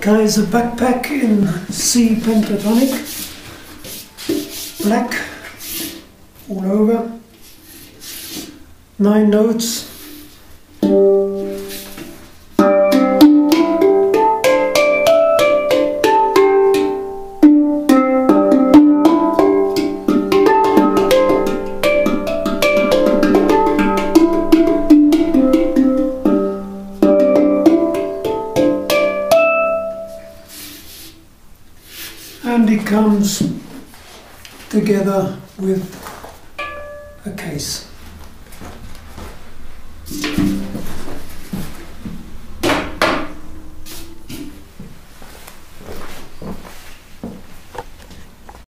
Kaiser backpack in C pentatonic, black all over, nine notes. And it comes together with a case.